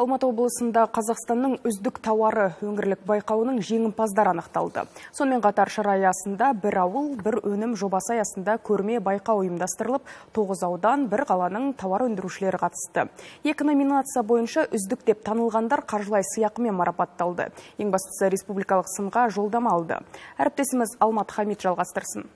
Алматы облысында Қазақстанның үздік тауары өңірлік байқауының жеңімпаздары анықталды. Сонымен қатар шара аясында бір ауыл, бір өнім жобасы аясында көрме байқау ұйымдастырылып, тоғыз аудан, бір қаланың тауар өндірушілері қатысты. Екі номинация бойынша үздік деп танылғандар қаржылай сыйақымен марапатталды. Ең бастысы республикалық сынға жолдама алды. Әріптесіміз Алмат Хамид жалғастырсын.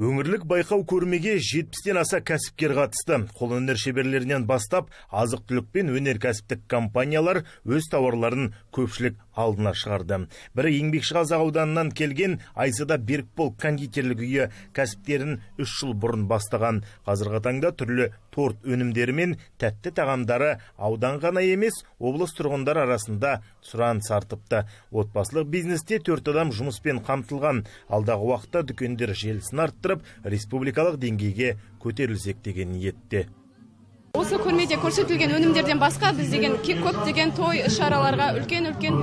Өңірлік байқау көрмеге 70-тен аса кәсіпкер қатысты. Қолөнер шеберлерінен бастап, азық-түлік пен өнеркәсіптік компаниялар өз тауарларын көпшілік алдына шығарды. Бірі еңбекші қазақ ауданынан келген Айсада Берікбол кондитерлік үйі кәсіптерін үш жыл бұрын бастаған. Қазіргі таңда түрлі торт өнімдері мен тәтті тағамдары аудан ғана емес, облыс тұрғындар арасында сұраныс артыпты. Отбасылық бизнесте төрт адам жұмыспен қамтылған. Алдағы уақытта дүкендер желісін арттырып, республикалық деңгейге көтерілсек деген ниетте. Осы көрмеде көрсетілген өнімдерден басқа біз деген көптеген той іс шараларға үлкен үлкен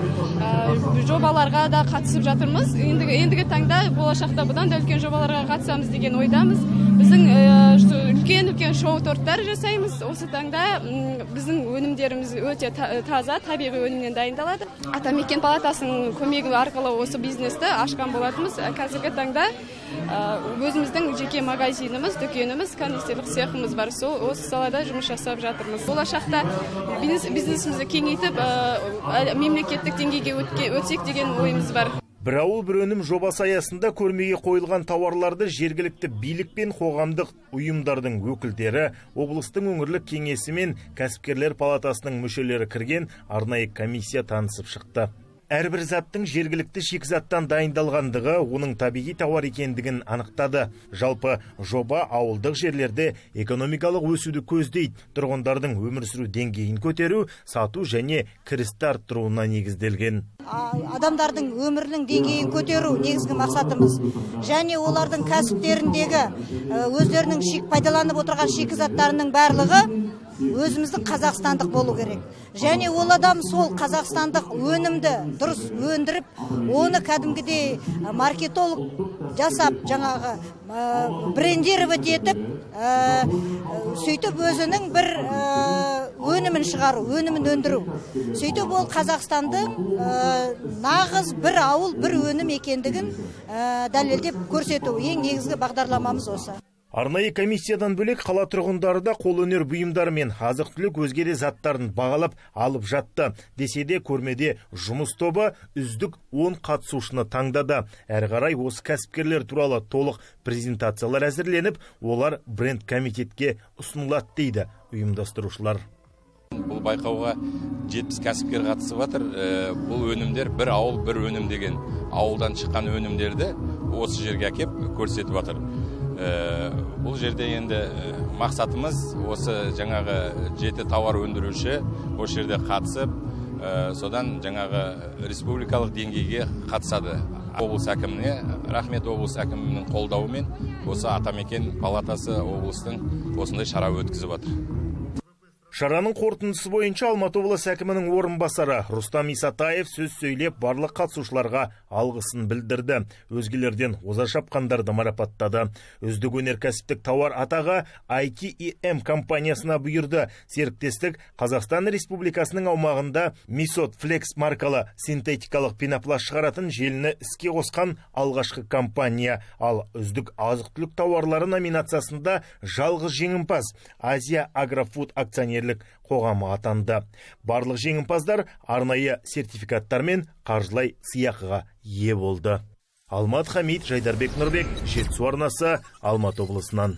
жобаларға да қатысып жатырмыз. Ендігі, ендігі таңда болашақта бұдан да үлкен жобаларға қатысамыз деген ойдамыз. Үлкен үлкен шоу торттар жасаймыз. Осы таңда біздің өнімдеріміз өте таза табиғи өнімнен дайындалады. Атамекен палатасының көмегі арқылы осы бизнесті ашқан болатынбыз. Қазіргі таңда өзіміздің жеке магазиніміз дүкеніміз кондитерлік цехымыз бар. Сол осы салада жұмыс жасап жатырмыз. Болашақта бизнесімізді кеңейтіп мемлекеттік деңгейге өтсек деген ойымыз бар. Бір ауыл бір өнім жобасы аясында көрмеге қойылған тауарларды жергілікті билік пен қоғамдық ұйымдардың өкілдері облыстың өңірлік кеңесі мен кәсіпкерлер палатасының мүшелері кірген арнайы комиссия танысып шықты. Әрбір заттың жергілікті шикізаттан дайындалғандығы оның табиғи тауар екендігін анықтады. Жалпы жоба ауылдық жерлерде экономикалық өсуді көздейді. Тұрғындардың өмір сүру деңгейін көтеру сату және кірісті арттыруына негізделген. Адамдардың өмірінің деңгейін көтеру негізгі мақсатымыз. Және олардың кәсіптеріндегі өздерінің пайдаланып отырған шикізаттарының барлығы өзіміздің қазақстандық болу керек. Және ол адам сол қазақстандық өнімді дұрыс өндіріп оны кәдімгідей маркетолог жасап жаңағы брендировать етіп сөйтіп өзінің бір өнімін шығару өнімін өндіру. Сөйтіп ол қазақстанның нағыз бір ауыл бір өнім екендігін дәлелдеп көрсету ең негізгі бағдарламамыз осы. Арнайы комиссиядан бөлек қала тұрғындары да қолөнер бұйымдары мен азық түлік өзге де заттарын бағалап алып жатты. Десе де көрмеде жұмыс тобы үздік 10 қатысушыны таңдады. Әрі қарай осы кәсіпкерлер туралы толық презентациялар әзірленіп олар бренд комитетке ұсынылады дейді ұйымдастырушылар. Бұл байқауға жетпіс кәсіпкер қатысып жатыр. Бұл өнімдер бір ауыл бір өнім деген ауылдан шыққан өнімдерді осы жерге әкеп көрсетіп жатыр. Бұл жерде енді мақсатымыз осы жаңағы жеті тауар өндіруші осы жерде қатысып содан жаңағы республикалық деңгейге қатысады. Облыс әкіміне рахмет облыс әкімінің қолдауымен осы атамекен палатасы облыстың осындай шара өткізіп жатыр Шараның қорытындысы бойынша Алматы облысы әкімінің орынбасары Рустам Исатаев сөз сөйлеп барлық қатысушыларға алғысын білдірді. Өзгелерден оза шапқандарды марапаттады. Үздік өнеркәсіптік тауар атағы ITEM компаниясына бұйырды. Серіктестік Қазақстан Республикасының аумағында Мисот Flex маркалы синтетикалық пенопласт шығаратын желіні іске қосқан алғашқы компания. Ал үздік азық-түлік тауарлары номинациясында жалғыз жеңімпаз Азия Агрофуд акционерлік қоғамы атанды. Барлық жеңімпаздар арнайы сертификаттар мен қаржылай сыйақыға ие болды. Алмат хамид жайдарбек нұрбек жетісу арнасы алматы облысынан.